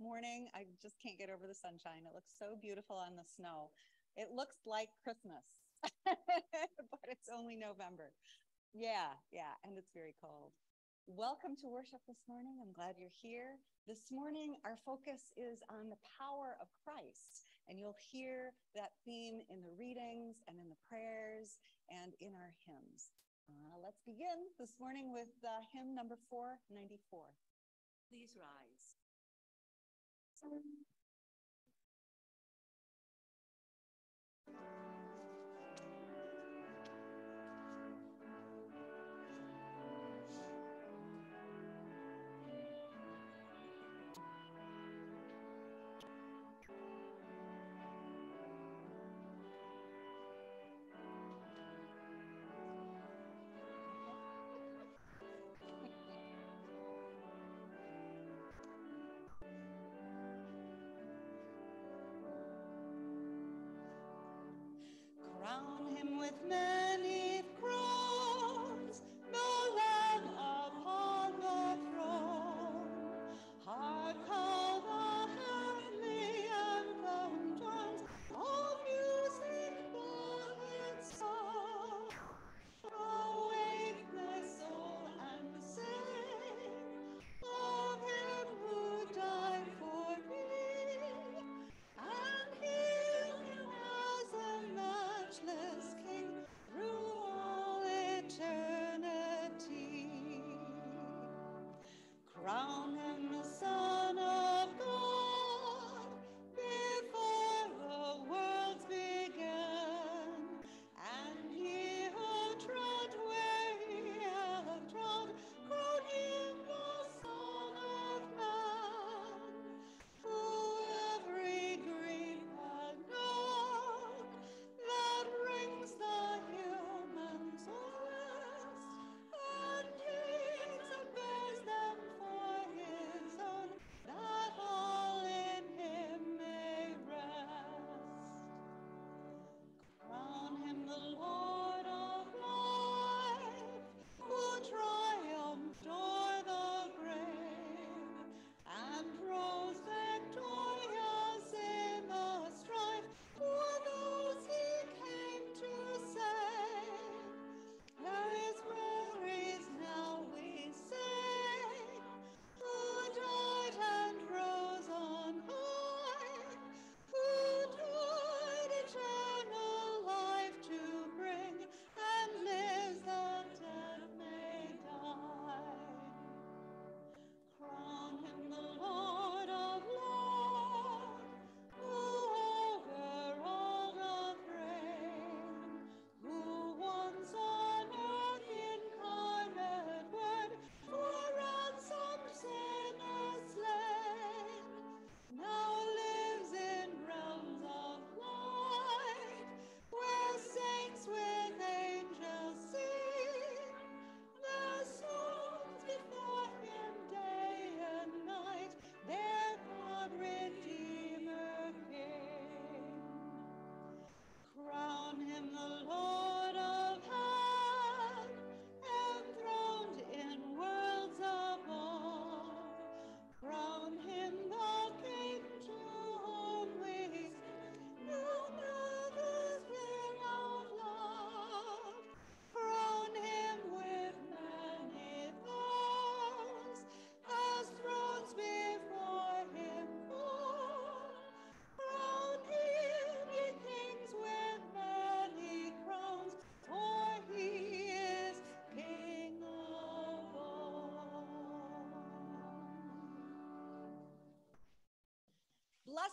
morning. I just can't get over the sunshine. It looks so beautiful on the snow. It looks like Christmas, but it's only November. Yeah, yeah, and it's very cold. Welcome to worship this morning. I'm glad you're here. This morning, our focus is on the power of Christ, and you'll hear that theme in the readings and in the prayers and in our hymns. Uh, let's begin this morning with uh, hymn number 494. Please rise. Crown him with many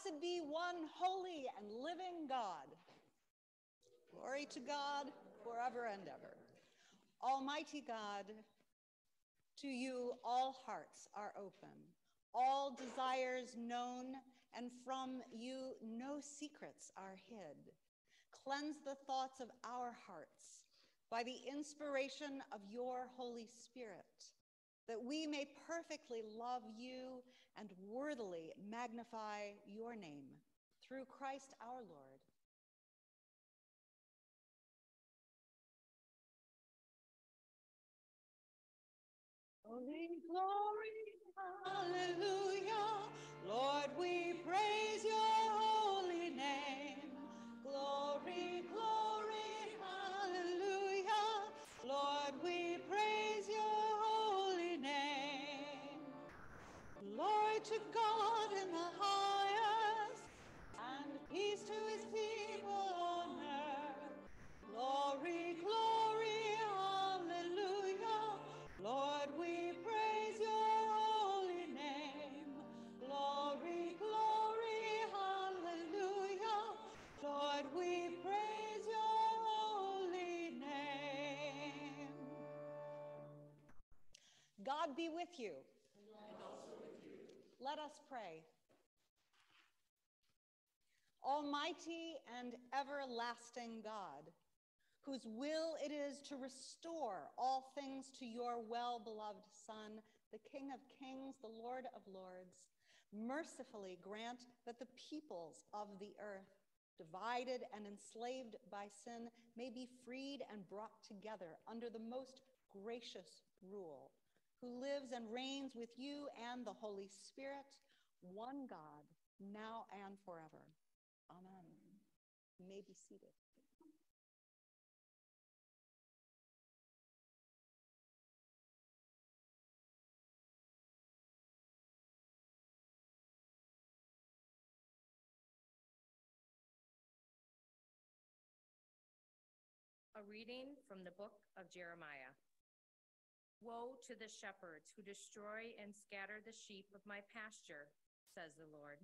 Blessed be one holy and living God. Glory to God forever and ever. Almighty God, to you all hearts are open, all desires known, and from you no secrets are hid. Cleanse the thoughts of our hearts by the inspiration of your Holy Spirit, that we may perfectly love you and worthily magnify your name through Christ our Lord. Glory, glory, hallelujah. Lord to God in the highest, and peace to his people on earth. Glory, glory, hallelujah. Lord, we praise your holy name. Glory, glory, hallelujah. Lord, we praise your holy name. God be with you. Let us pray. Almighty and everlasting God, whose will it is to restore all things to your well beloved Son, the King of kings, the Lord of lords, mercifully grant that the peoples of the earth, divided and enslaved by sin, may be freed and brought together under the most gracious rule who lives and reigns with you and the Holy Spirit, one God, now and forever. Amen. You may be seated. A reading from the book of Jeremiah. Woe to the shepherds who destroy and scatter the sheep of my pasture, says the Lord.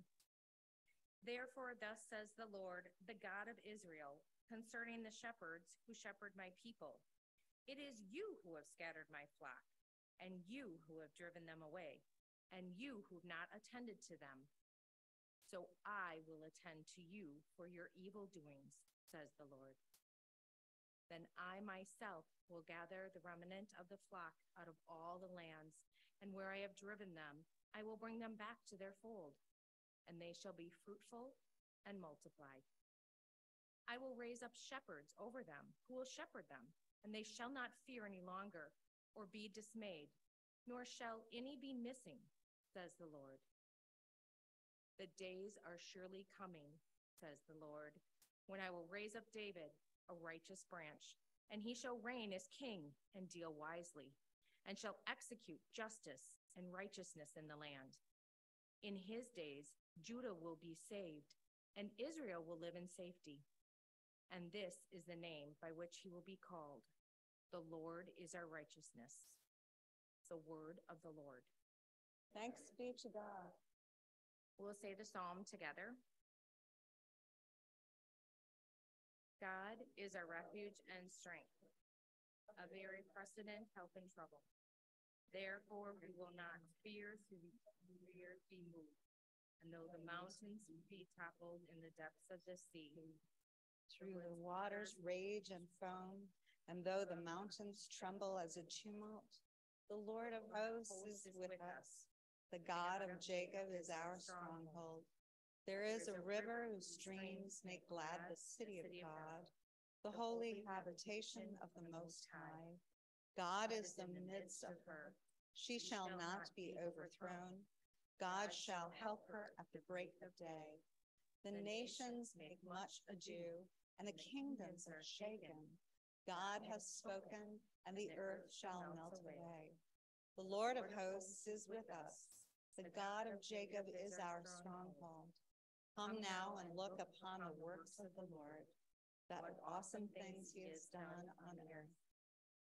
Therefore, thus says the Lord, the God of Israel, concerning the shepherds who shepherd my people It is you who have scattered my flock, and you who have driven them away, and you who have not attended to them. So I will attend to you for your evil doings, says the Lord. Then I myself will gather the remnant of the flock out of all the lands, and where I have driven them, I will bring them back to their fold, and they shall be fruitful and multiply. I will raise up shepherds over them who will shepherd them, and they shall not fear any longer or be dismayed, nor shall any be missing, says the Lord. The days are surely coming, says the Lord, when I will raise up David a righteous branch, and he shall reign as king and deal wisely, and shall execute justice and righteousness in the land. In his days, Judah will be saved, and Israel will live in safety. And this is the name by which he will be called The Lord is our righteousness. The word of the Lord. Thanks be to God. We'll say the psalm together. God is our refuge and strength, a very precedent help in trouble. Therefore, we will not fear through fear be moved. And though the mountains be toppled in the depths of the sea, Through the waters rage and foam, and though the mountains tremble as a tumult, the Lord of hosts is with us. The God of Jacob is our stronghold. There is a river whose streams make glad the city of God, the holy habitation of the Most High. God is the midst of her. She shall not be overthrown. God shall help her at the break of day. The nations make much ado, and the kingdoms are shaken. God has spoken, and the earth shall melt away. The Lord of hosts is with us. The God of Jacob is our stronghold. Come now and look upon the works of the Lord, that awesome things he has done on earth.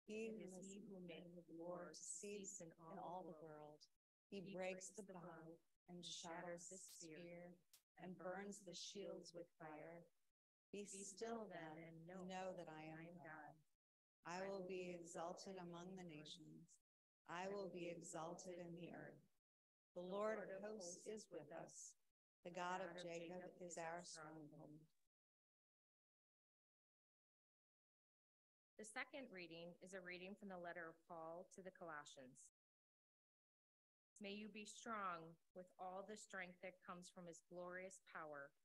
He is he who made the war to cease in all the world. He breaks the bow and shatters the spear and burns the shields with fire. Be still then and know that I am God. I will be exalted among the nations. I will be exalted in the earth. The Lord of hosts is with us. The God of Jacob is our stronghold. The second reading is a reading from the letter of Paul to the Colossians. May you be strong with all the strength that comes from his glorious power,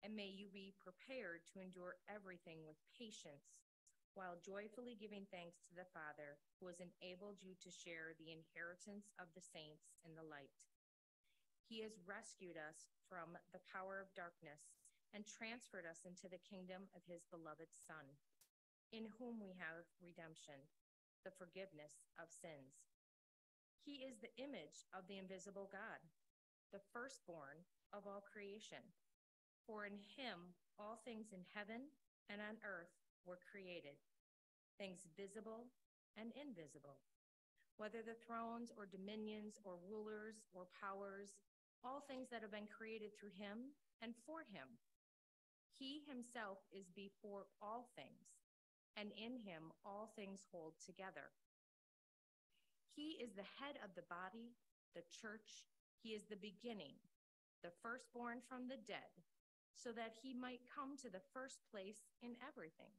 and may you be prepared to endure everything with patience, while joyfully giving thanks to the Father who has enabled you to share the inheritance of the saints in the light. He has rescued us from the power of darkness and transferred us into the kingdom of his beloved Son, in whom we have redemption, the forgiveness of sins. He is the image of the invisible God, the firstborn of all creation. For in him all things in heaven and on earth were created, things visible and invisible, whether the thrones or dominions or rulers or powers, all things that have been created through him and for him. He himself is before all things, and in him all things hold together. He is the head of the body, the church. He is the beginning, the firstborn from the dead, so that he might come to the first place in everything.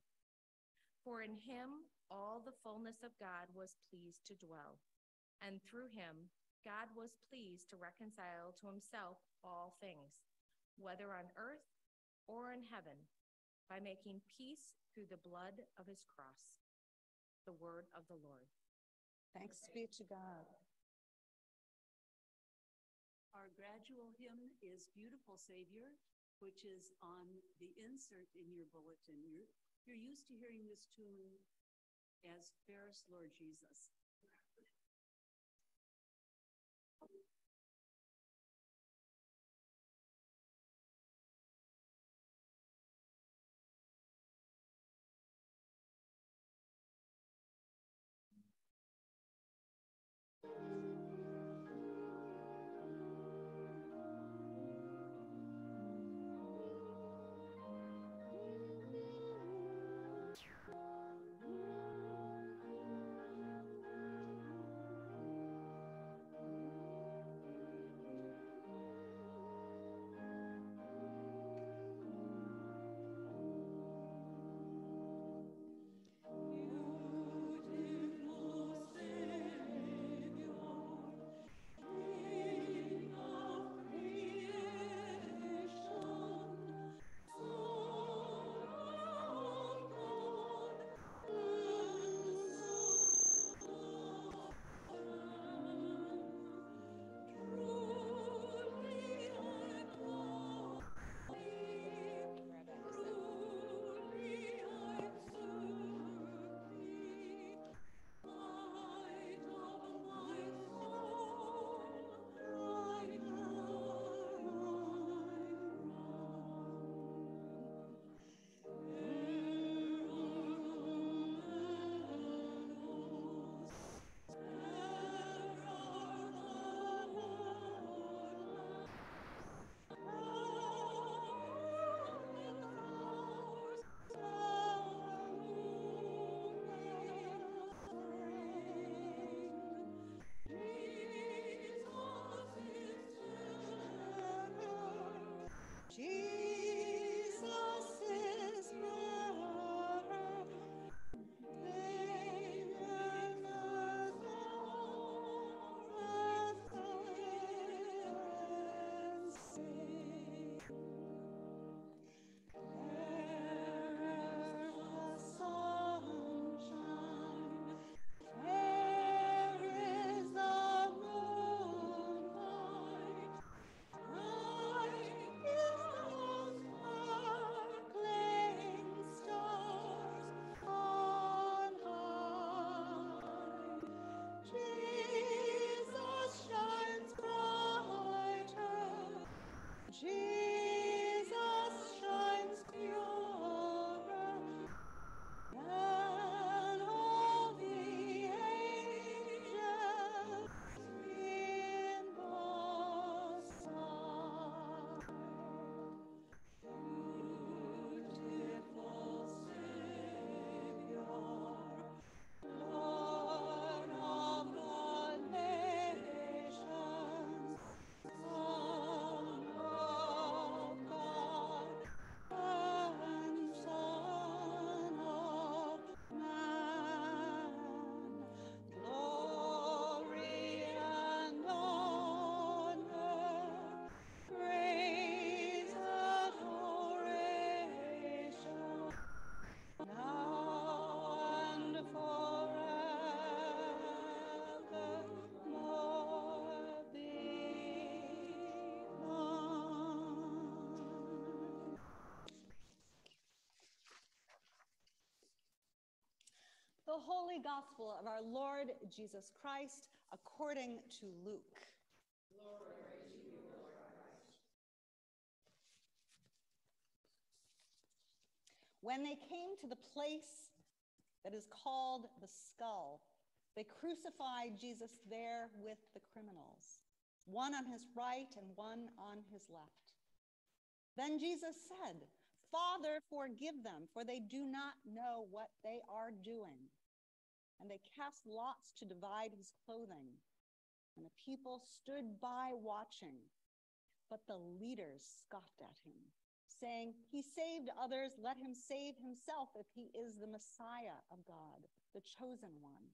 For in him all the fullness of God was pleased to dwell, and through him God was pleased to reconcile to himself all things, whether on earth or in heaven, by making peace through the blood of his cross. The word of the Lord. Thanks be to God. Our gradual hymn is Beautiful Savior, which is on the insert in your bulletin. You're, you're used to hearing this tune as Fairest Lord Jesus. Jesus the holy gospel of our Lord Jesus Christ according to Luke. You, Lord when they came to the place that is called the skull, they crucified Jesus there with the criminals, one on his right and one on his left. Then Jesus said, Father, forgive them, for they do not know what they are doing. And they cast lots to divide his clothing. And the people stood by watching. But the leaders scoffed at him, saying, He saved others, let him save himself if he is the Messiah of God, the chosen one.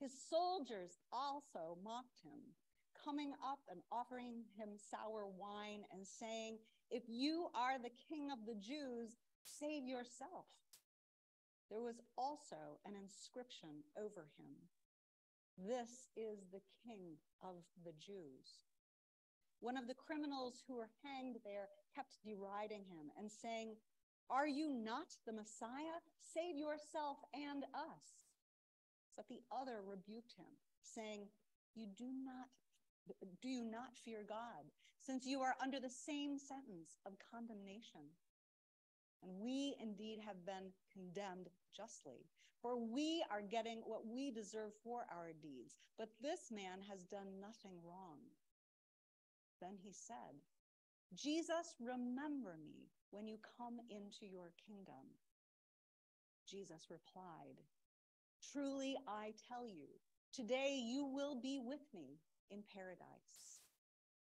His soldiers also mocked him, coming up and offering him sour wine and saying, If you are the king of the Jews, save yourself. There was also an inscription over him This is the king of the Jews. One of the criminals who were hanged there kept deriding him and saying, Are you not the Messiah? Save yourself and us. But the other rebuked him, saying, You do not do you not fear God, since you are under the same sentence of condemnation? And we indeed have been condemned justly, for we are getting what we deserve for our deeds. But this man has done nothing wrong. Then he said, Jesus, remember me when you come into your kingdom. Jesus replied, Truly I tell you, today you will be with me in paradise.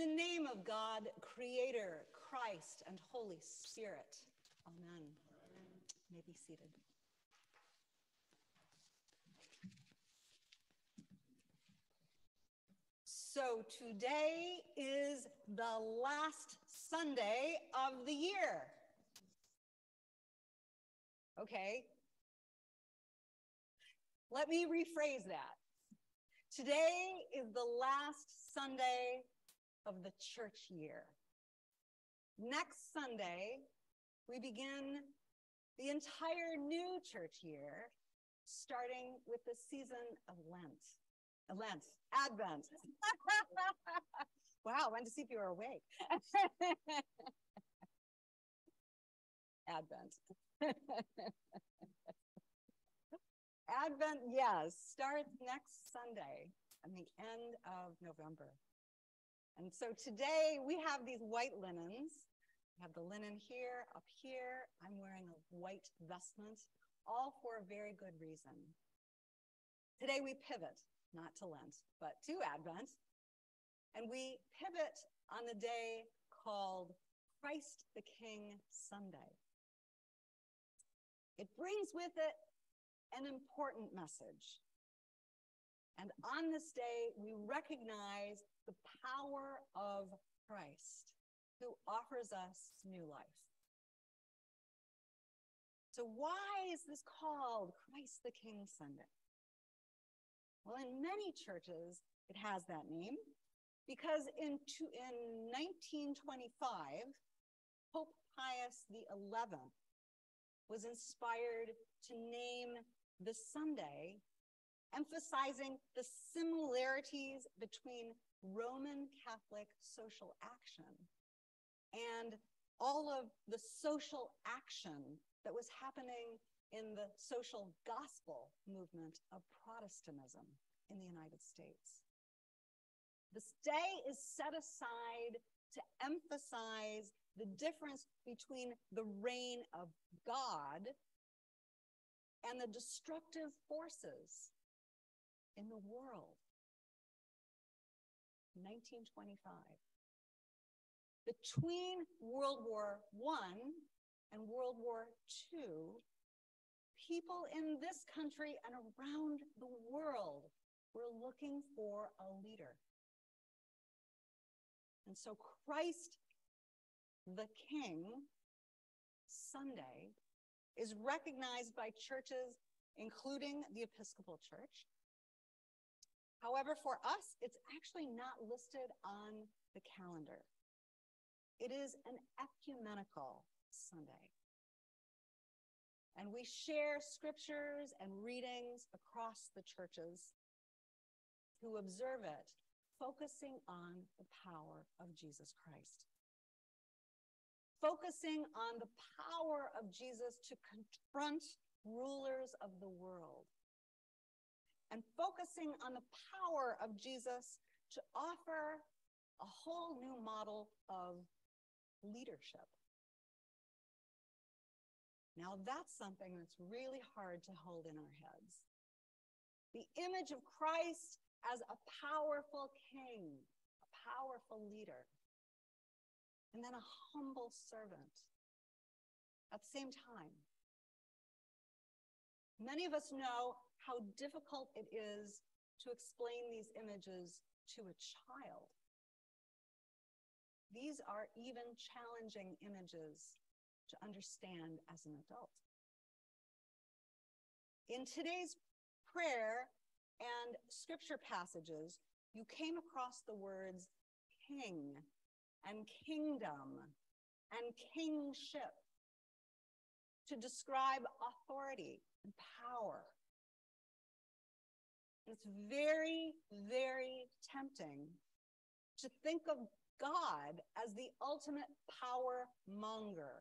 The name of God, Creator, Christ, and Holy Spirit. Amen. You may be seated. So today is the last Sunday of the year. Okay. Let me rephrase that. Today is the last Sunday of the church year. Next Sunday, we begin the entire new church year, starting with the season of Lent. Lent, Advent. wow, wanted to see if you were awake. Advent. Advent, yes, starts next Sunday and the end of November. And so today we have these white linens. We have the linen here, up here. I'm wearing a white vestment, all for a very good reason. Today we pivot, not to Lent, but to Advent. And we pivot on the day called Christ the King Sunday. It brings with it an important message. And on this day, we recognize the power of Christ who offers us new life. So, why is this called Christ the King Sunday? Well, in many churches, it has that name because in, two, in 1925, Pope Pius XI was inspired to name the Sunday, emphasizing the similarities between Roman Catholic social action and all of the social action that was happening in the social gospel movement of Protestantism in the United States. This day is set aside to emphasize the difference between the reign of God and the destructive forces in the world. 1925. Between World War I and World War II, people in this country and around the world were looking for a leader. And so Christ the King Sunday is recognized by churches, including the Episcopal Church. However, for us, it's actually not listed on the calendar. It is an ecumenical Sunday. And we share scriptures and readings across the churches who observe it, focusing on the power of Jesus Christ. Focusing on the power of Jesus to confront rulers of the world. And focusing on the power of Jesus to offer a whole new model of leadership. Now, that's something that's really hard to hold in our heads. The image of Christ as a powerful king, a powerful leader, and then a humble servant at the same time. Many of us know how difficult it is to explain these images to a child. These are even challenging images to understand as an adult. In today's prayer and scripture passages, you came across the words king and kingdom and kingship to describe authority and power. It's very, very tempting to think of God as the ultimate power monger,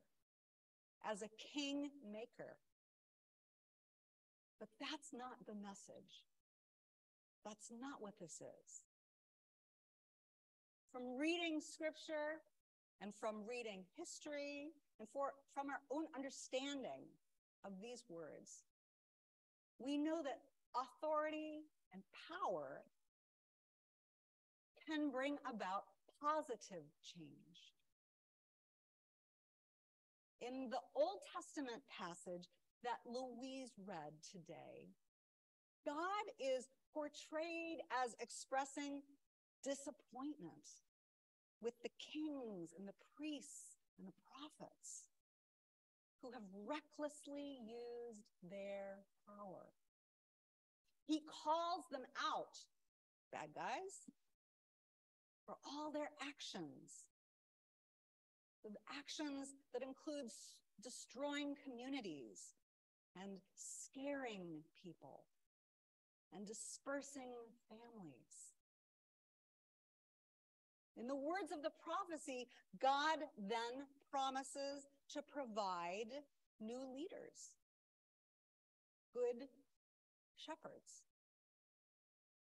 as a king maker. But that's not the message. That's not what this is. From reading scripture and from reading history and for, from our own understanding of these words, we know that authority and power can bring about positive change. In the Old Testament passage that Louise read today, God is portrayed as expressing disappointment with the kings and the priests and the prophets who have recklessly used their power. He calls them out, bad guys, for all their actions. The actions that include destroying communities and scaring people and dispersing families. In the words of the prophecy, God then promises to provide new leaders, good shepherds,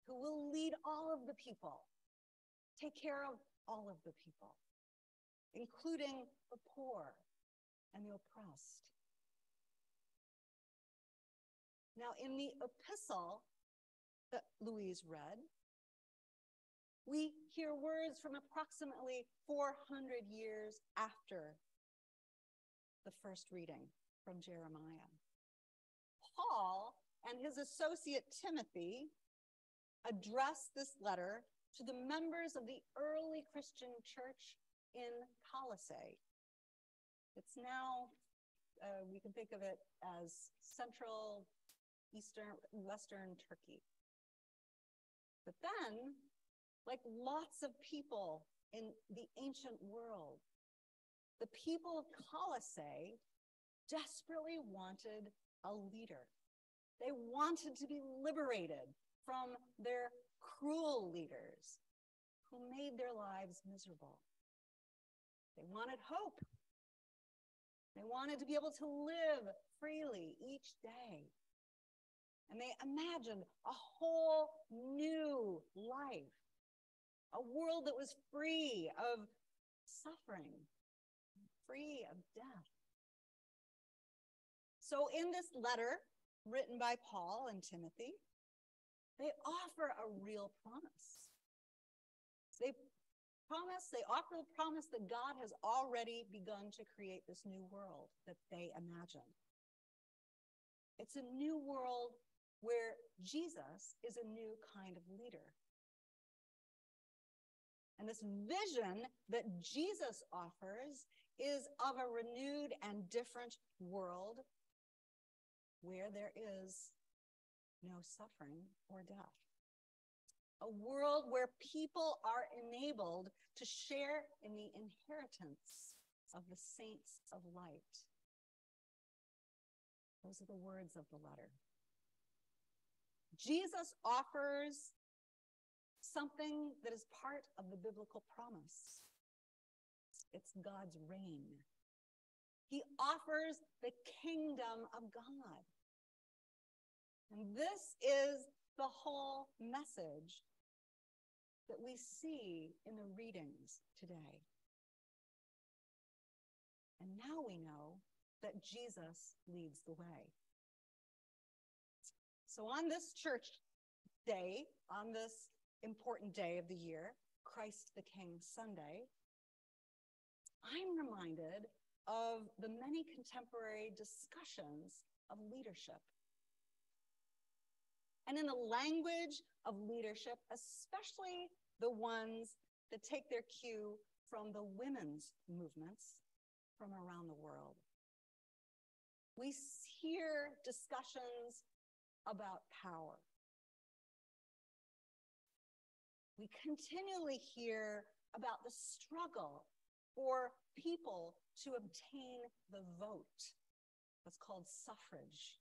who will lead all of the people take care of all of the people, including the poor and the oppressed. Now, in the epistle that Louise read, we hear words from approximately 400 years after the first reading from Jeremiah. Paul and his associate Timothy addressed this letter to the members of the early Christian church in Colossae. It's now, uh, we can think of it as central, eastern, western Turkey. But then, like lots of people in the ancient world, the people of Colossae desperately wanted a leader. They wanted to be liberated from their cruel leaders who made their lives miserable. They wanted hope. They wanted to be able to live freely each day. And they imagined a whole new life, a world that was free of suffering, free of death. So, in this letter written by Paul and Timothy, they offer a real promise. They promise, they offer the promise that God has already begun to create this new world that they imagine. It's a new world where Jesus is a new kind of leader. And this vision that Jesus offers is of a renewed and different world where there is no suffering or death. A world where people are enabled to share in the inheritance of the saints of light. Those are the words of the letter. Jesus offers something that is part of the biblical promise it's God's reign. He offers the kingdom of God. And this is the whole message that we see in the readings today. And now we know that Jesus leads the way. So on this church day, on this important day of the year, Christ the King Sunday, I'm reminded of the many contemporary discussions of leadership. And in the language of leadership, especially the ones that take their cue from the women's movements from around the world. We hear discussions about power. We continually hear about the struggle for people to obtain the vote, what's called suffrage.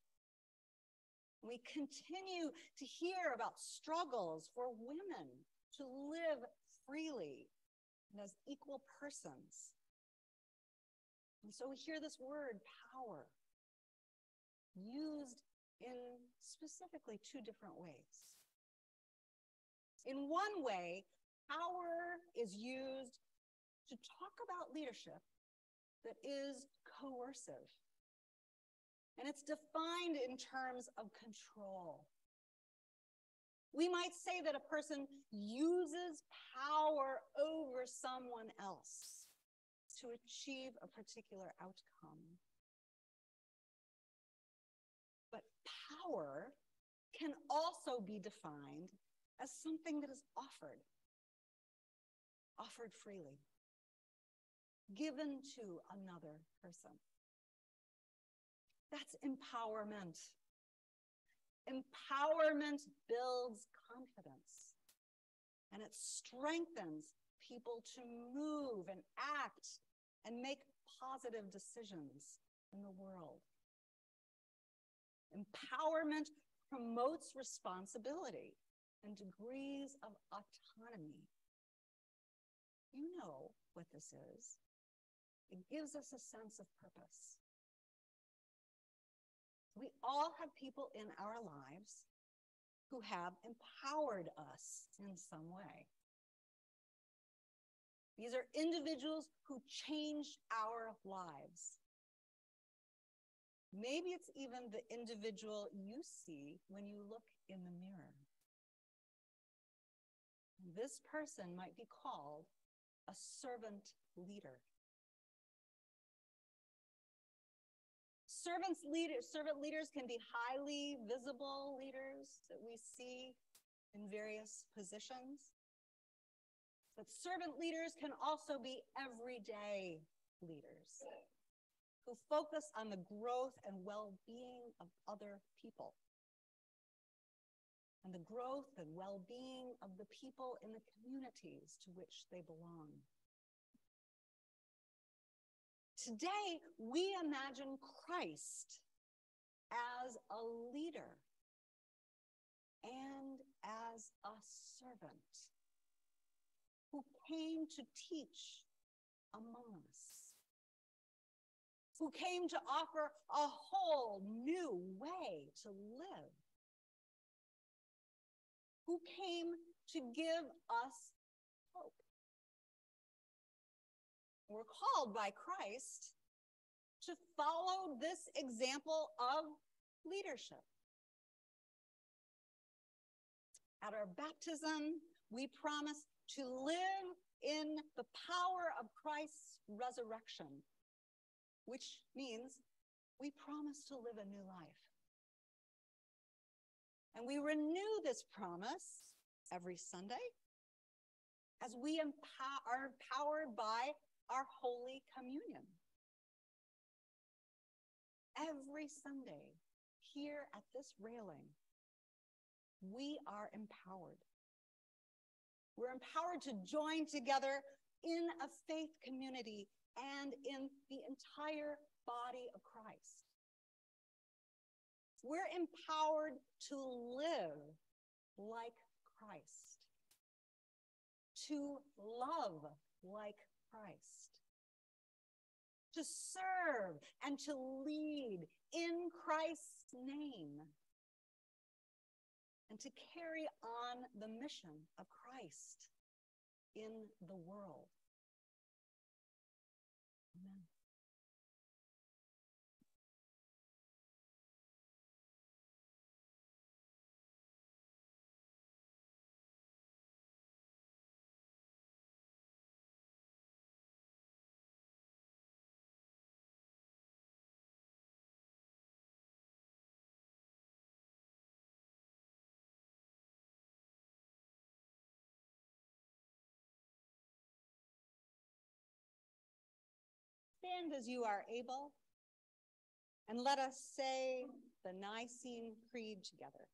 We continue to hear about struggles for women to live freely and as equal persons. And so we hear this word, power, used in specifically two different ways. In one way, power is used to talk about leadership that is coercive. And it's defined in terms of control. We might say that a person uses power over someone else to achieve a particular outcome. But power can also be defined as something that is offered, offered freely given to another person. That's empowerment. Empowerment builds confidence and it strengthens people to move and act and make positive decisions in the world. Empowerment promotes responsibility and degrees of autonomy. You know what this is. It gives us a sense of purpose. We all have people in our lives who have empowered us in some way. These are individuals who changed our lives. Maybe it's even the individual you see when you look in the mirror. This person might be called a servant leader. Servants servant leaders can be highly visible leaders that we see in various positions. But servant leaders can also be everyday leaders who focus on the growth and well being of other people and the growth and well being of the people in the communities to which they belong. Today, we imagine Christ as a leader and as a servant who came to teach among us, who came to offer a whole new way to live, who came to give us we're called by Christ to follow this example of leadership. at our baptism, we promise to live in the power of Christ's resurrection, which means we promise to live a new life. And we renew this promise every Sunday as we empower, are empowered by our Holy Communion. Every Sunday, here at this railing, we are empowered. We're empowered to join together in a faith community and in the entire body of Christ. We're empowered to live like Christ, to love like Christ, to serve and to lead in Christ's name, and to carry on the mission of Christ in the world. Amen. Stand as you are able, and let us say the Nicene Creed together.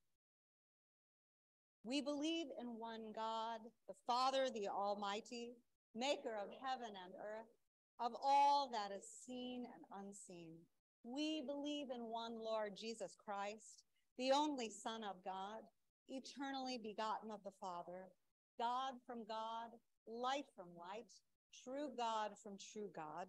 We believe in one God, the Father, the Almighty, maker of heaven and earth, of all that is seen and unseen. We believe in one Lord Jesus Christ, the only Son of God, eternally begotten of the Father, God from God, light from light, true God from true God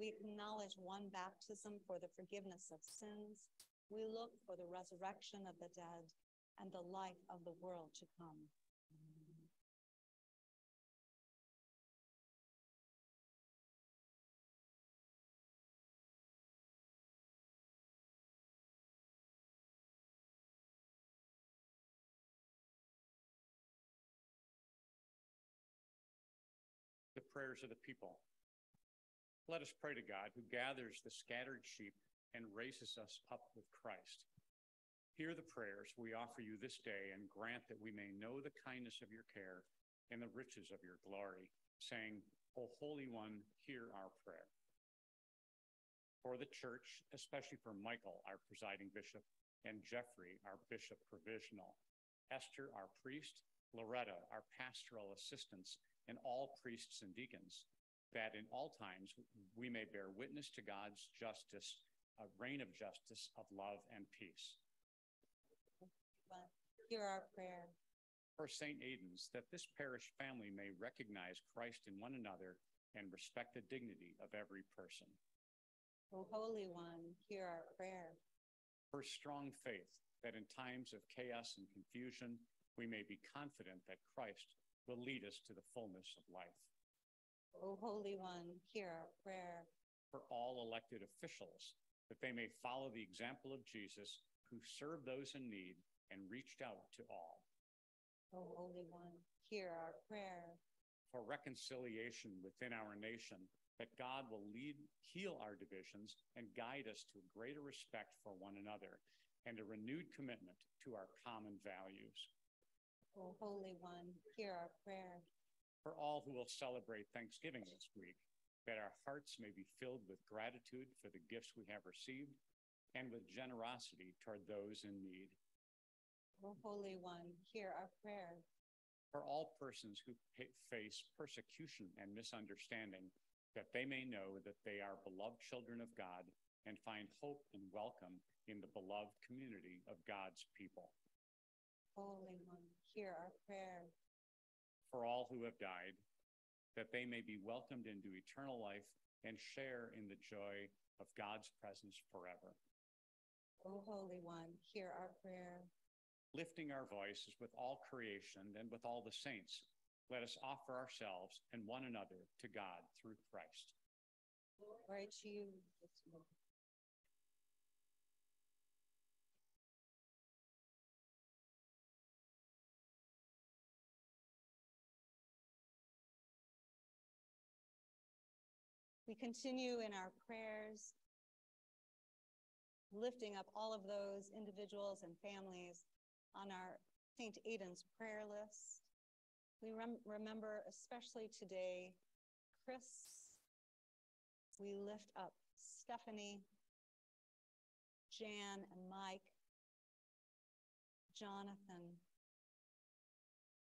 We acknowledge one baptism for the forgiveness of sins. We look for the resurrection of the dead and the life of the world to come. The prayers of the people. Let us pray to God who gathers the scattered sheep and raises us up with Christ. Hear the prayers we offer you this day and grant that we may know the kindness of your care and the riches of your glory, saying, O Holy One, hear our prayer. For the church, especially for Michael, our presiding bishop, and Jeffrey, our bishop provisional, Esther, our priest, Loretta, our pastoral assistants, and all priests and deacons that in all times we may bear witness to God's justice, a reign of justice, of love, and peace. Hear our prayer. For St. Aidan's, that this parish family may recognize Christ in one another and respect the dignity of every person. O Holy One, hear our prayer. For strong faith, that in times of chaos and confusion, we may be confident that Christ will lead us to the fullness of life. O Holy One, hear our prayer. For all elected officials, that they may follow the example of Jesus, who served those in need and reached out to all. O Holy One, hear our prayer. For reconciliation within our nation, that God will lead, heal our divisions, and guide us to a greater respect for one another and a renewed commitment to our common values. O Holy One, hear our prayer. For all who will celebrate Thanksgiving this week, that our hearts may be filled with gratitude for the gifts we have received and with generosity toward those in need. O Holy One, hear our prayer. For all persons who face persecution and misunderstanding, that they may know that they are beloved children of God and find hope and welcome in the beloved community of God's people. Holy One, hear our prayer. For all who have died, that they may be welcomed into eternal life and share in the joy of God's presence forever. O Holy One, hear our prayer. Lifting our voices with all creation and with all the saints, let us offer ourselves and one another to God through Christ. Glory to you. We continue in our prayers, lifting up all of those individuals and families on our St. Aidan's prayer list. We rem- remember, especially today, Chris. We lift up Stephanie, Jan, and Mike, Jonathan,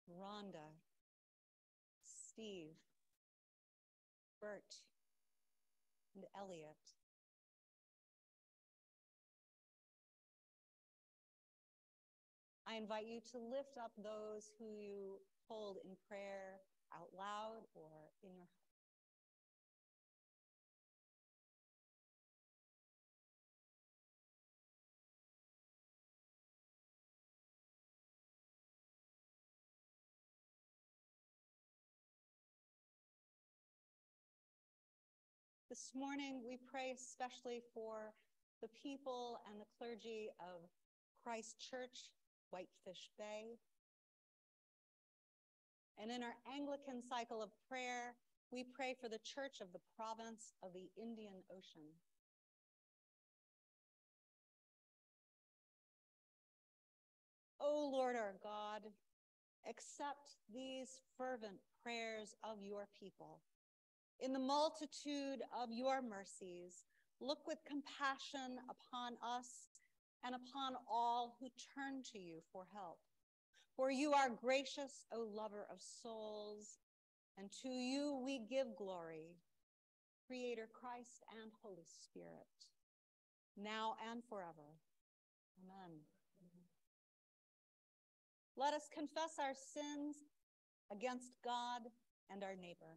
Rhonda, Steve, Bert, and Elliot. I invite you to lift up those who you hold in prayer out loud or in your heart. This morning, we pray especially for the people and the clergy of Christ Church, Whitefish Bay. And in our Anglican cycle of prayer, we pray for the Church of the province of the Indian Ocean. O Lord our God, accept these fervent prayers of your people. In the multitude of your mercies, look with compassion upon us and upon all who turn to you for help. For you are gracious, O lover of souls, and to you we give glory, Creator Christ and Holy Spirit, now and forever. Amen. Let us confess our sins against God and our neighbor.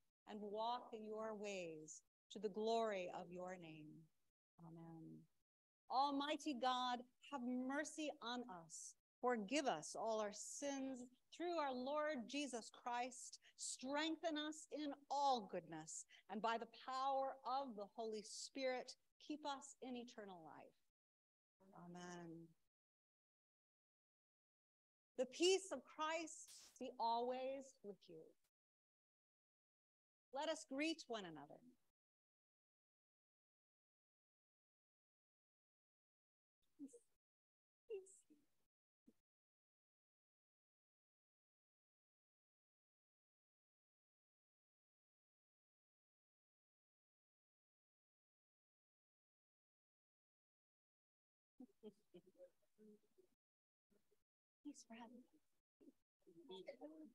and walk in your ways to the glory of your name. Amen. Almighty God, have mercy on us. Forgive us all our sins through our Lord Jesus Christ. Strengthen us in all goodness, and by the power of the Holy Spirit, keep us in eternal life. Amen. The peace of Christ be always with you. Let us greet one another. Thanks for having me.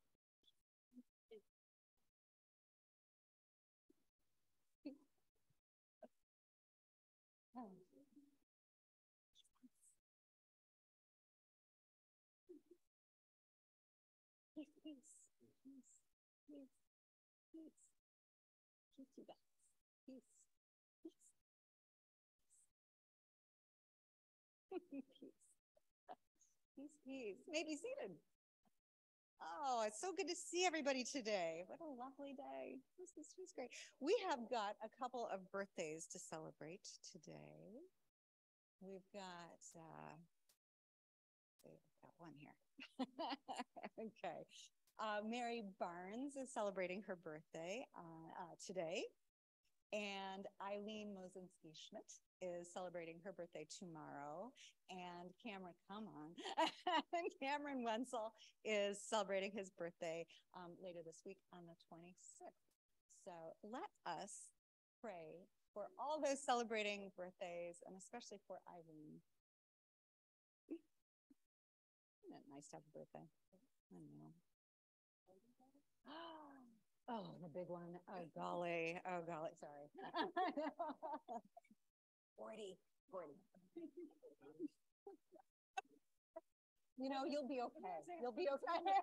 Peace, peace. Peace, you guys. Peace, peace. Peace. Peace, peace. May be seated. Oh, it's so good to see everybody today. What a lovely day. This is just great. We have got a couple of birthdays to celebrate today. We've got uh we've got one here. okay. Uh, Mary Barnes is celebrating her birthday uh, uh, today. And Eileen Mosinski Schmidt is celebrating her birthday tomorrow. And Cameron, come on. Cameron Wenzel is celebrating his birthday um, later this week on the 26th. So let us pray for all those celebrating birthdays and especially for Eileen. Isn't it nice to have a birthday? I know. Oh, the big one. Oh, golly. Oh, golly. Sorry. 40. 40. you know, you'll be okay. You'll be okay.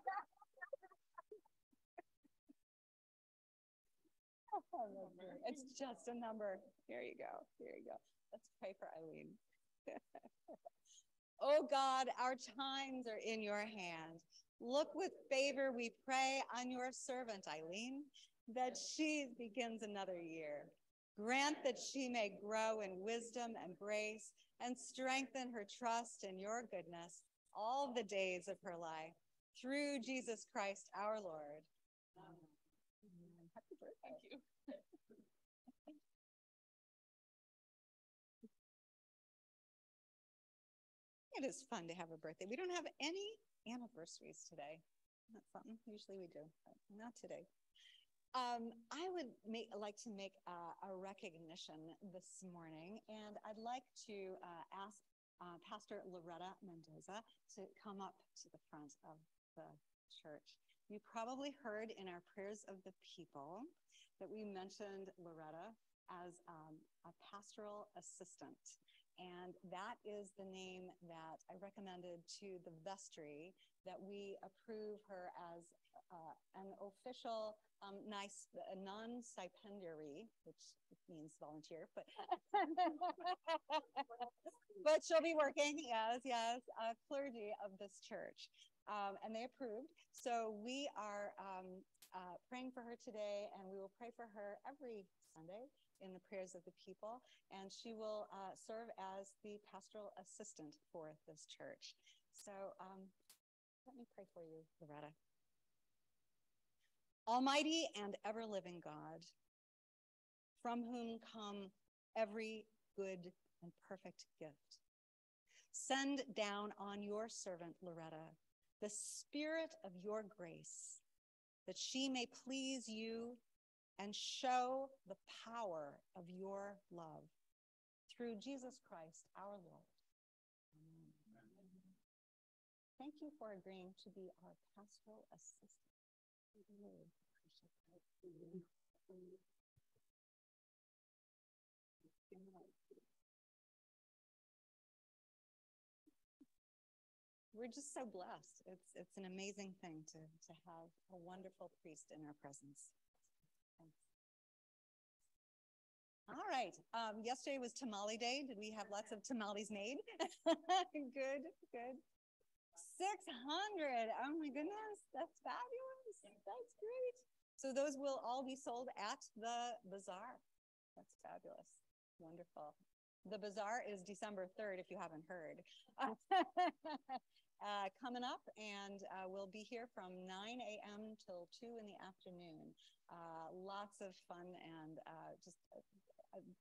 it's just a number. Here you go. Here you go. Let's pray for Eileen. oh God, our times are in your hand. Look with favor, we pray, on your servant Eileen, that she begins another year. Grant that she may grow in wisdom and grace and strengthen her trust in your goodness all the days of her life. Through Jesus Christ our Lord. Amen. Happy birthday. Thank you. It is fun to have a birthday. We don't have any anniversaries today. That's something. Usually we do, but not today. Um, I would make, like to make a, a, recognition this morning, and I'd like to uh, ask uh, Pastor Loretta Mendoza to come up to the front of the church. You probably heard in our prayers of the people that we mentioned Loretta as um, a pastoral assistant. And that is the name that I recommended to the vestry that we approve her as uh, an official, um, nice, a non-stipendiary, which means volunteer, but but she'll be working, yes, yes, a clergy of this church. Um, and they approved. So we are um, uh, praying for her today, and we will pray for her every Sunday in the prayers of the people, and she will uh, serve as the pastoral assistant for this church. So um, let me pray for you, Loretta. Almighty and ever living God, from whom come every good and perfect gift, send down on your servant, Loretta, the spirit of your grace, that she may please you and show the power of your love through Jesus Christ our Lord. Thank you for agreeing to be our pastoral assistant. We're just so blessed. It's it's an amazing thing to to have a wonderful priest in our presence. All right. Um, yesterday was tamale day. Did we have lots of tamales made? good, good. 600. Oh my goodness. That's fabulous. That's great. So those will all be sold at the bazaar. That's fabulous. Wonderful. The bazaar is December 3rd, if you haven't heard. uh, coming up, and uh, we'll be here from 9 a.m. till 2 in the afternoon. Uh, lots of fun and uh, just uh,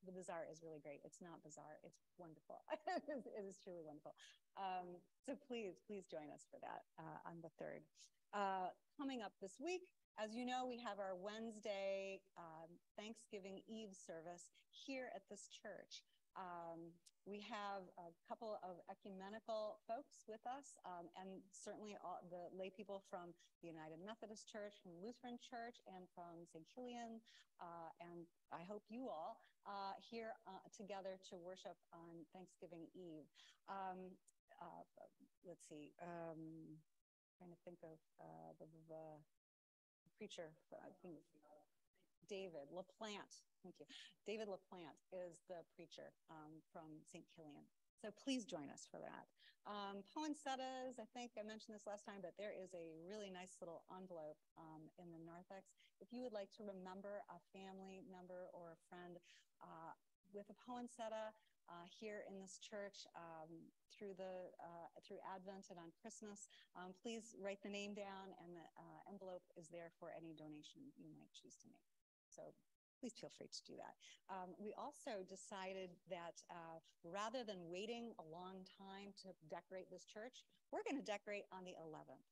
the bazaar is really great. It's not bizarre. It's wonderful. it, is, truly wonderful. Um, so please, please join us for that uh, on the 3rd. Uh, coming up this week, as you know, we have our Wednesday um, Thanksgiving Eve service here at this church. Um, we have a couple of ecumenical folks with us, um, and certainly all the lay people from the United Methodist Church, from Lutheran Church, and from St. Kilian, uh, and I hope you all uh, here uh, together to worship on Thanksgiving Eve. Um, uh, let's see. Um, trying to think of uh, the, the preacher, I think David LaPlante. Thank you. David LaPlante is the preacher um, from St. Kilian. So please join us for that. Um, poinsettias, I think I mentioned this last time, but there is a really nice little envelope um, in the narthex. If you would like to remember a family member or a friend uh, with a poinsettia uh, here in this church um, through the uh, through Advent and on Christmas, um, please write the name down, and the uh, envelope is there for any donation you might choose to make. So please feel free to do that. Um, we also decided that uh, rather than waiting a long time to decorate this church, we're going to decorate on the 11th.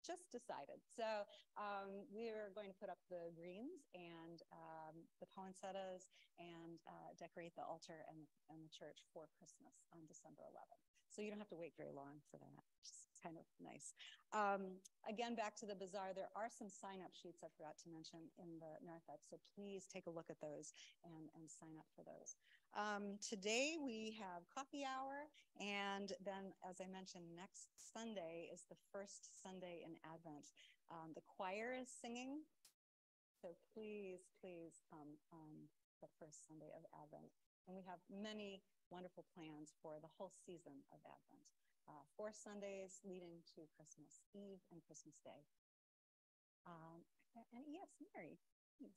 Just decided. So um, we're going to put up the greens and um, the poinsettias and uh, decorate the altar and, and the church for Christmas on December 11th. So you don't have to wait very long for that. Just kind of nice. Um, again, back to the bazaar, there are some sign up sheets I forgot to mention in the narthex, so please take a look at those and, and sign up for those. Um, today we have coffee hour, and then, as I mentioned, next Sunday is the first Sunday in Advent. Um, the choir is singing, so please, please come on the first Sunday of Advent. And we have many wonderful plans for the whole season of Advent. Uh, four Sundays leading to Christmas Eve and Christmas Day. Um, and yes, Mary, please.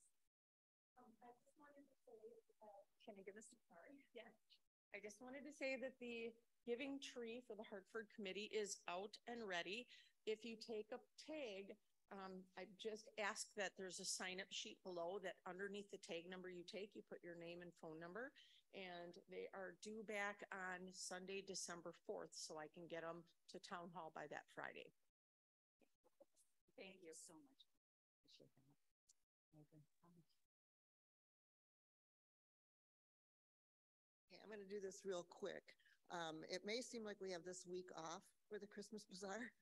Um, I just wanted to say, uh, can I give this? Sorry. Yeah. I just wanted to say that the giving tree for the Hartford committee is out and ready. If you take a tag, um, I just ask that there's a sign up sheet below that underneath the tag number you take, you put your name and phone number and they are due back on Sunday, December 4th, so I can get them to town hall by that Friday. Thank you so much. Appreciate that. Okay, I'm going to do this real quick. Um, it may seem like we have this week off for the Christmas bazaar.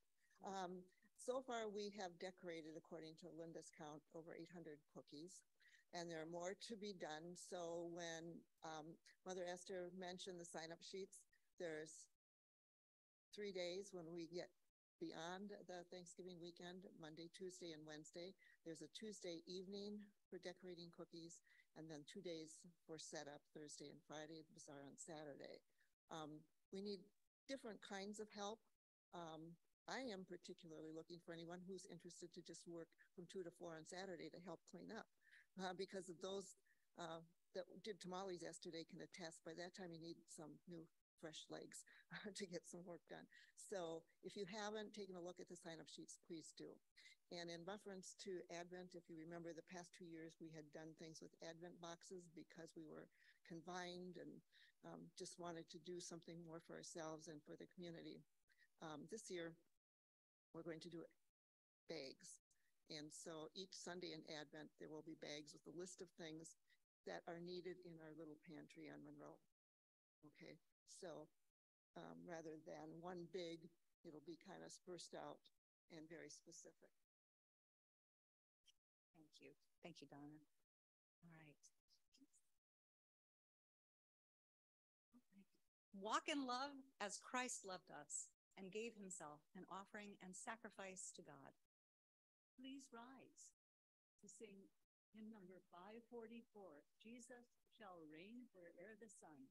Um, so far, we have decorated, according to Linda's count, over 800 cookies and there are more to be done. So when um, Mother Esther mentioned the sign up sheets, there's three days when we get beyond the Thanksgiving weekend, Monday, Tuesday, and Wednesday. There's a Tuesday evening for decorating cookies, and then two days for setup, Thursday and Friday, the bazaar on Saturday. Um, we need different kinds of help. Um, I am particularly looking for anyone who's interested to just work from two to four on Saturday to help clean up uh, because of those uh, that did tamales yesterday can attest. By that time, you need some new fresh legs to get some work done. So if you haven't taken a look at the sign-up sheets, please do. And in reference to Advent, if you remember the past two years, we had done things with Advent boxes because we were confined and um, just wanted to do something more for ourselves and for the community. Um, this year, we're going to do bags. And so each Sunday in Advent, there will be bags with a list of things that are needed in our little pantry on Monroe. Okay, so um, rather than one big, it'll be kind of spaced out and very specific. Thank you. Thank you, Donna. All right. Walk in love as Christ loved us and gave himself an offering and sacrifice to God please rise to sing hymn number 544 Jesus shall reign where'er the sun.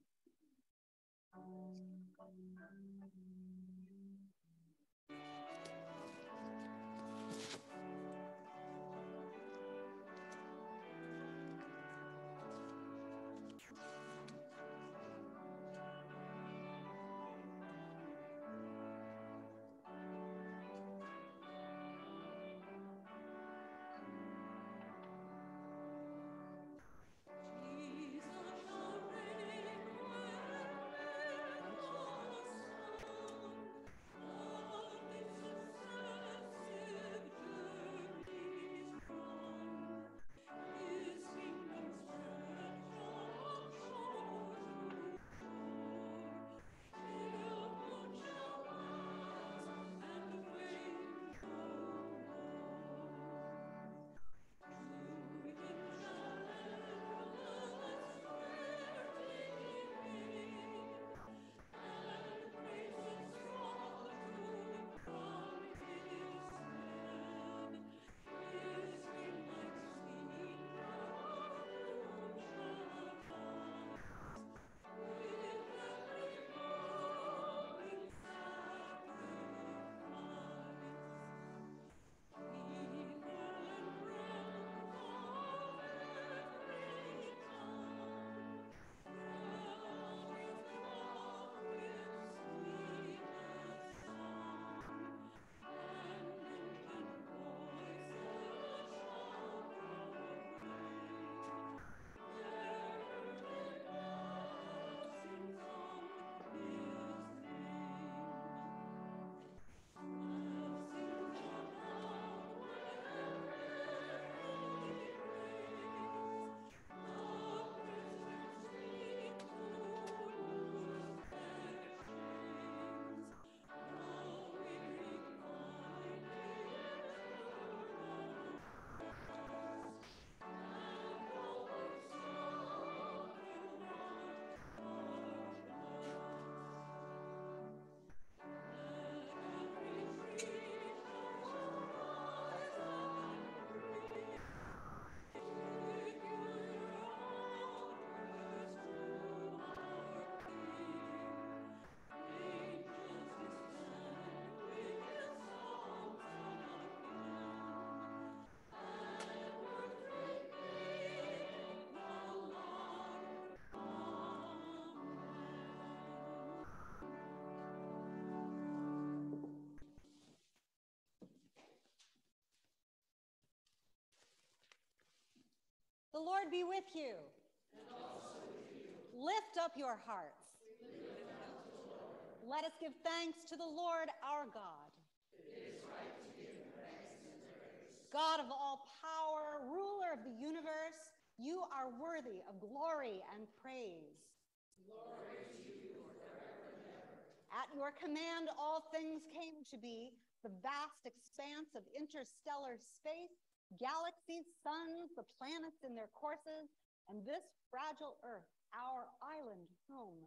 The Lord be with you. Lift up your hearts. Let us give thanks to the Lord our God. God of all power, ruler of the universe, you are worthy of glory and praise. glory to you At your command, all things came to be the vast expanse of interstellar space, galaxies, suns, the planets in their courses, and this fragile earth, our island home.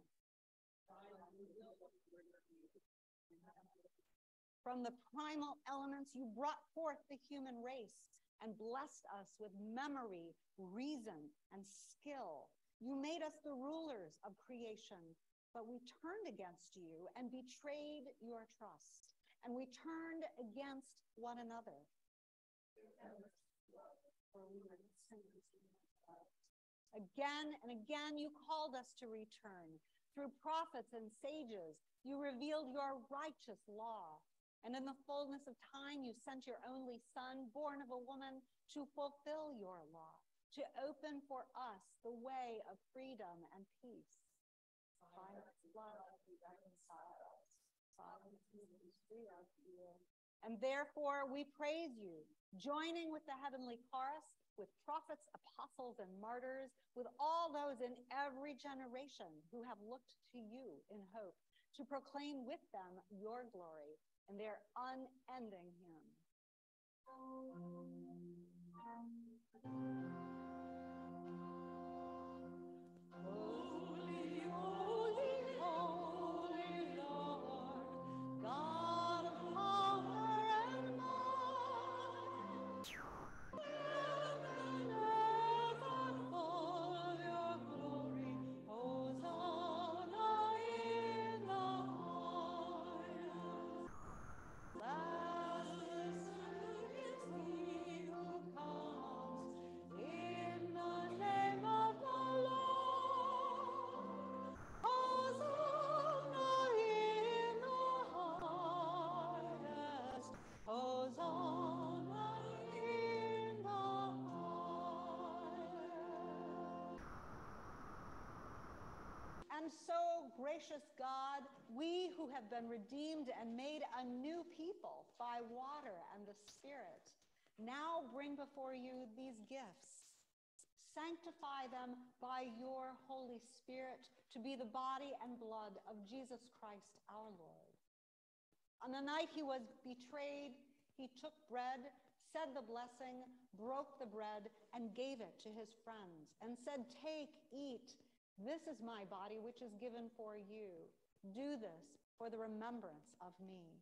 From the primal elements, you brought forth the human race and blessed us with memory, reason, and skill. You made us the rulers of creation, but we turned against you and betrayed your trust, and we turned against one another. Again and again, you called us to return. Through prophets and sages, you revealed your righteous law. And in the fullness of time, you sent your only son, born of a woman, to fulfill your law, to open for us the way of freedom and peace. And therefore, we praise you, joining with the heavenly chorus, with prophets, apostles, and martyrs, with all those in every generation who have looked to you in hope, to proclaim with them your glory and their unending hymn. Gracious God, we who have been redeemed and made a new people by water and the Spirit, now bring before you these gifts. Sanctify them by your Holy Spirit to be the body and blood of Jesus Christ our Lord. On the night he was betrayed, he took bread, said the blessing, broke the bread, and gave it to his friends, and said, Take, eat. This is my body, which is given for you. Do this for the remembrance of me.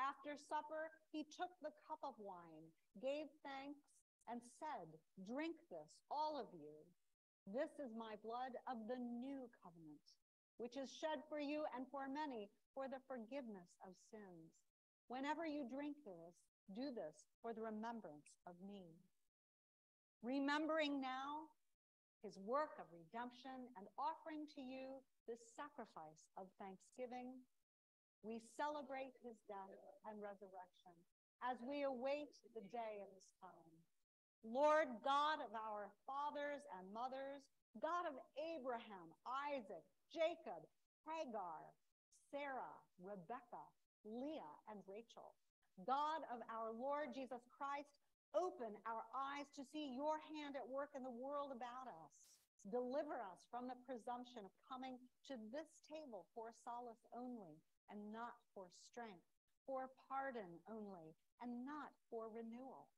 After supper, he took the cup of wine, gave thanks, and said, Drink this, all of you. This is my blood of the new covenant, which is shed for you and for many for the forgiveness of sins. Whenever you drink this, do this for the remembrance of me. Remembering now his work of redemption and offering to you this sacrifice of thanksgiving, we celebrate his death and resurrection as we await the day of his coming. Lord God of our fathers and mothers, God of Abraham, Isaac, Jacob, Hagar, Sarah, Rebecca, Leah, and Rachel, God of our Lord Jesus Christ, open our eyes to see your hand at work in the world about us. Deliver us from the presumption of coming to this table for solace only and not for strength, for pardon only and not for renewal.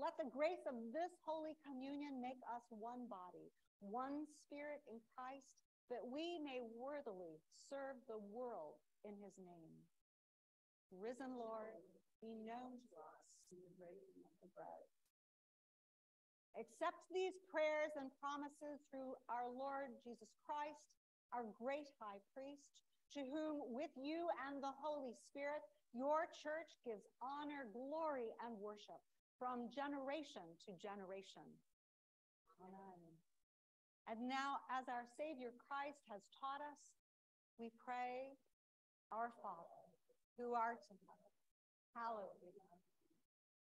Let the grace of this Holy Communion make us one body, one spirit in Christ, that we may worthily serve the world in his name. Risen Lord, be known to us bread. Accept these prayers and promises through our Lord Jesus Christ, our great high priest, to whom with you and the Holy Spirit, your church gives honor, glory, and worship from generation to generation. Amen. And now, as our Savior Christ has taught us, we pray, Our Father, who art in heaven, hallowed be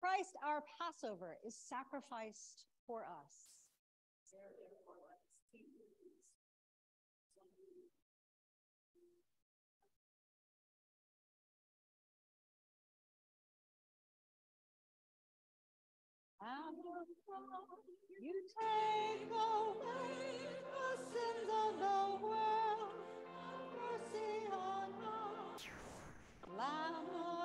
Christ, our Passover, is sacrificed for us. You take away the sins of the world. Mercy on us. Lamb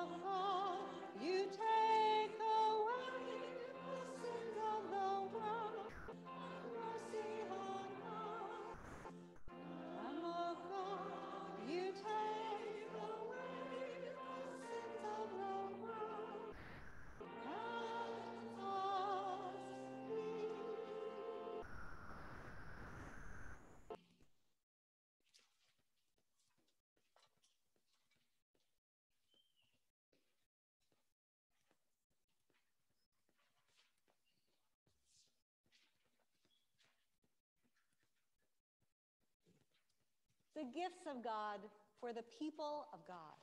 The gifts of God for the people of God.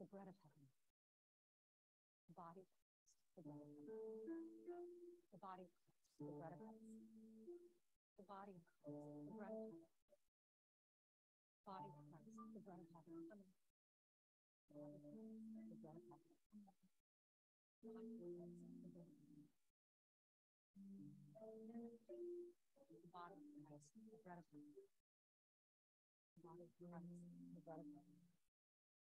The bread of heaven. The body the bread of heaven. The body the bread of heaven. The body the bread of heaven. Body of Christ, the bread of heaven. The bread of heaven. The body of Christ, the bread of heaven. The body of Christ, the bread of heaven.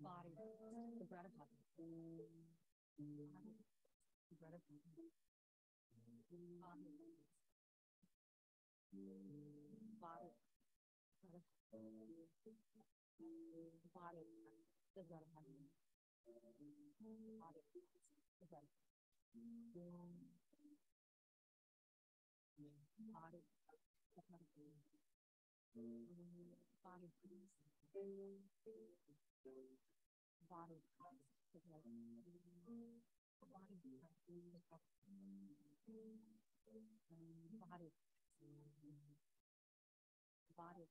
body the bread of heaven. The bread of heaven. Body. Body. Body the bread of heaven. Body the bread of heaven. Body the bread of heaven. Body. Body. Body.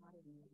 Body of Christ,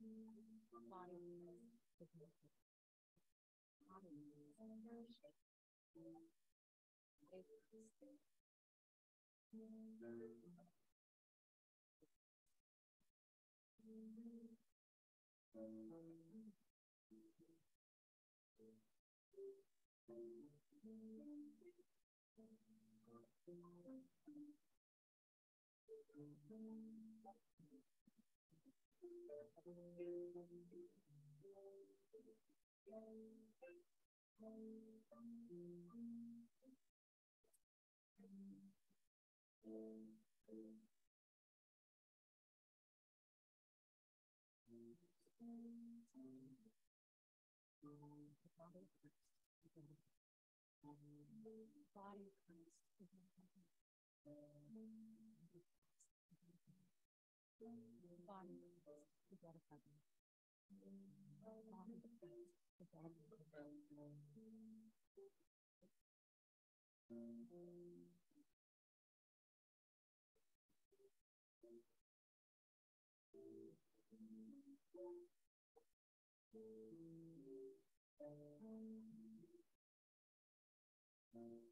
of heaven. Body of Christ, the of Christ.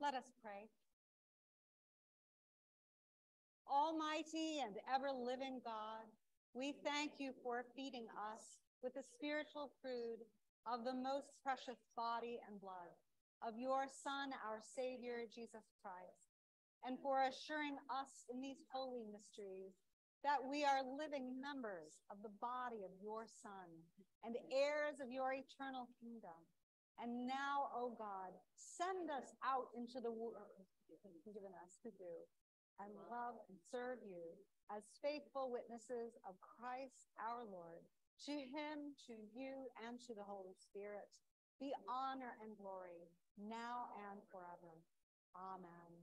Let us pray. Almighty and ever living God, we thank you for feeding us with the spiritual food of the most precious body and blood of your Son, our Savior, Jesus Christ, and for assuring us in these holy mysteries that we are living members of the body of your Son and heirs of your eternal kingdom. And now, O oh God, send us out into the world, given us to do, and love and serve you as faithful witnesses of Christ our Lord. To him, to you, and to the Holy Spirit be honor and glory now and forever. Amen.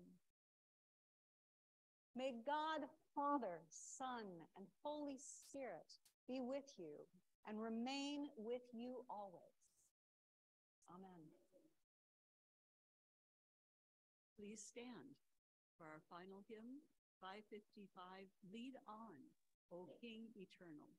May God, Father, Son, and Holy Spirit be with you and remain with you always. Amen. Please stand for our final hymn, 555, Lead On, O King Eternal.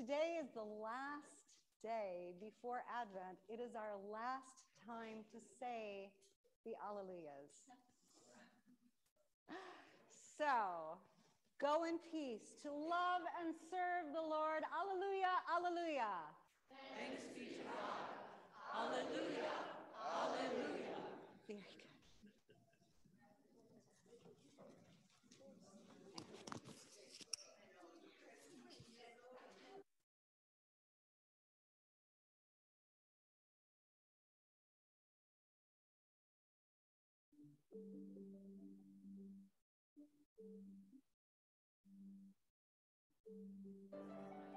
Today is the last day before Advent, it is our last time to say the Alleluias. So go in peace to love and serve the Lord. Alleluia, alleluia. Thanks be to God. Alleluia. Alleluia. Very good. Thank you.